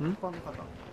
一般の方。